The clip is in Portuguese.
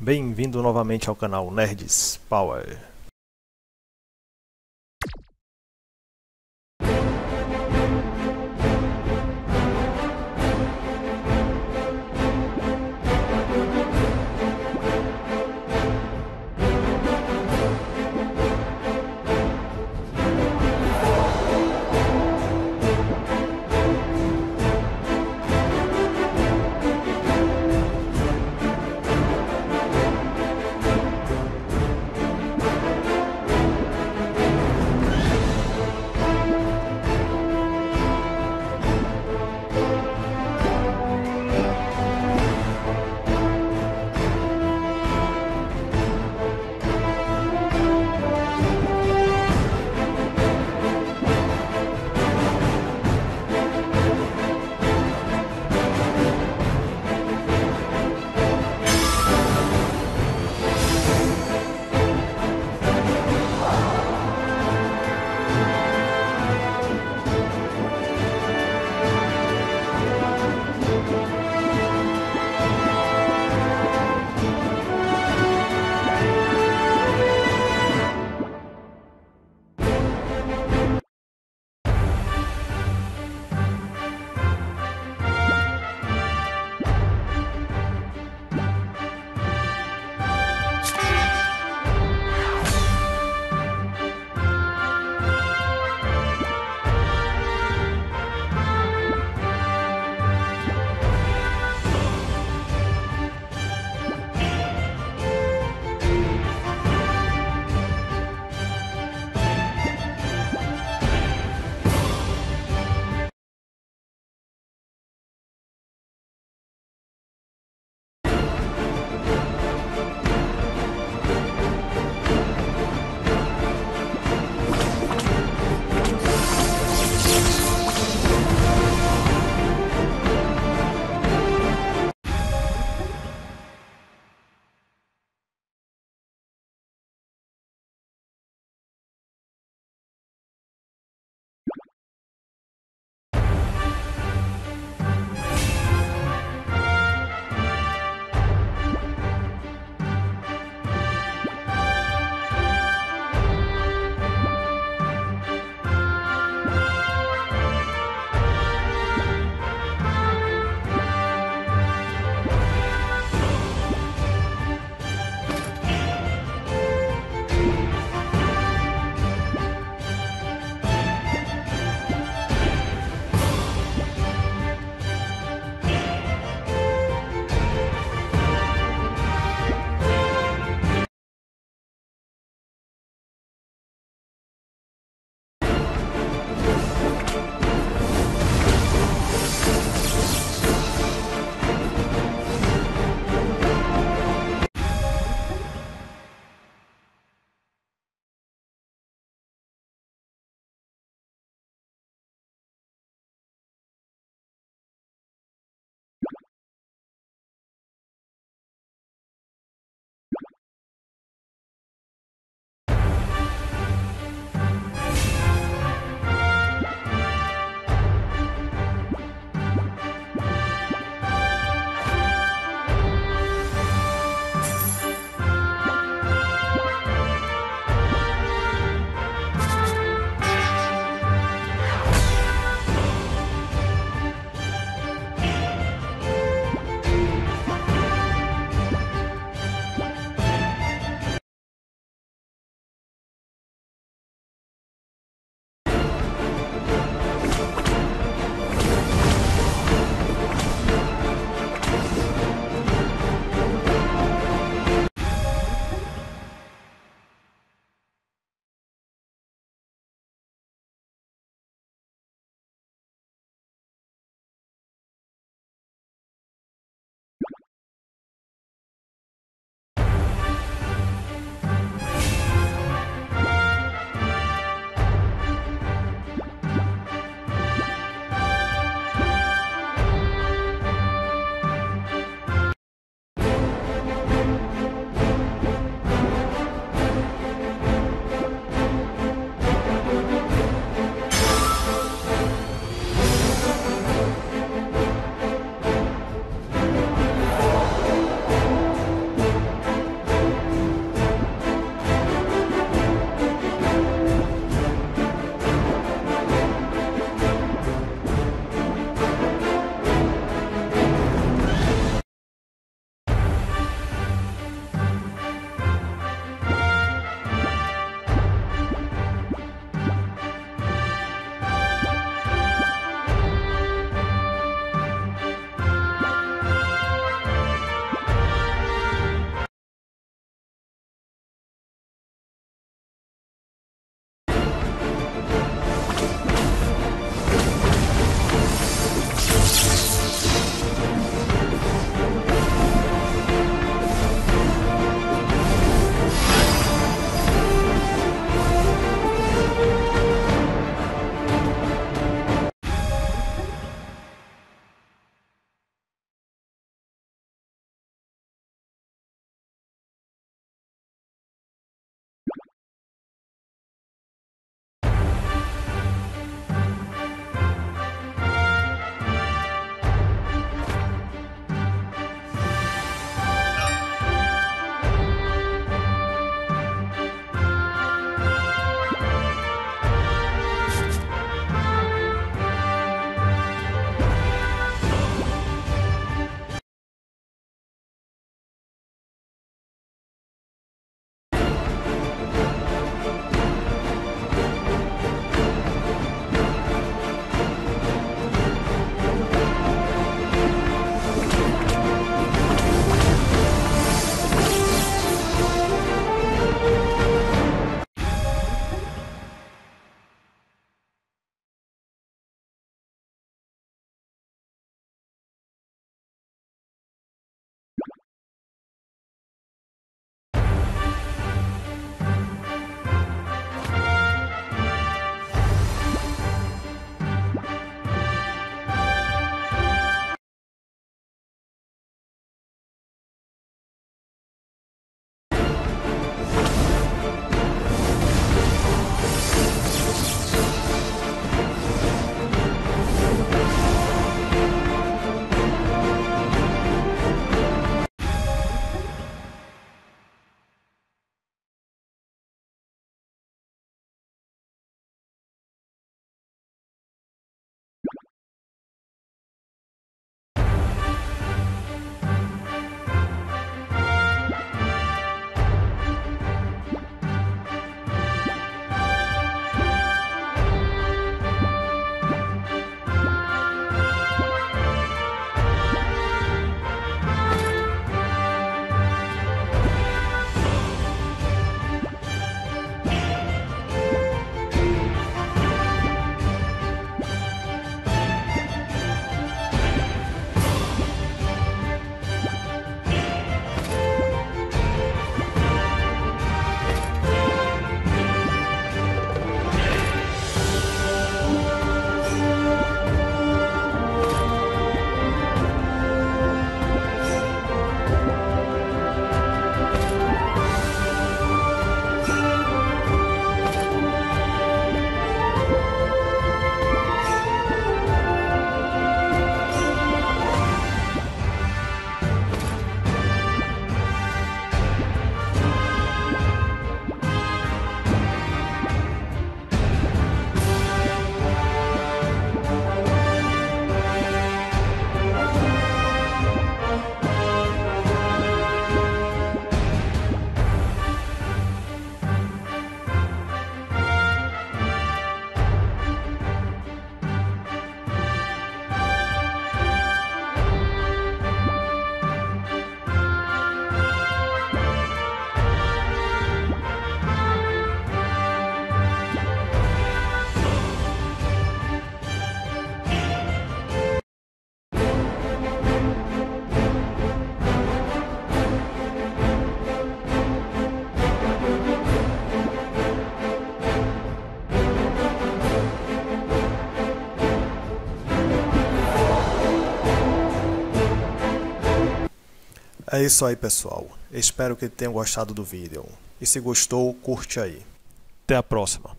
Bem-vindo novamente ao canal Nerds Power. É isso aí pessoal, espero que tenham gostado do vídeo. E se gostou, curte aí. Até a próxima.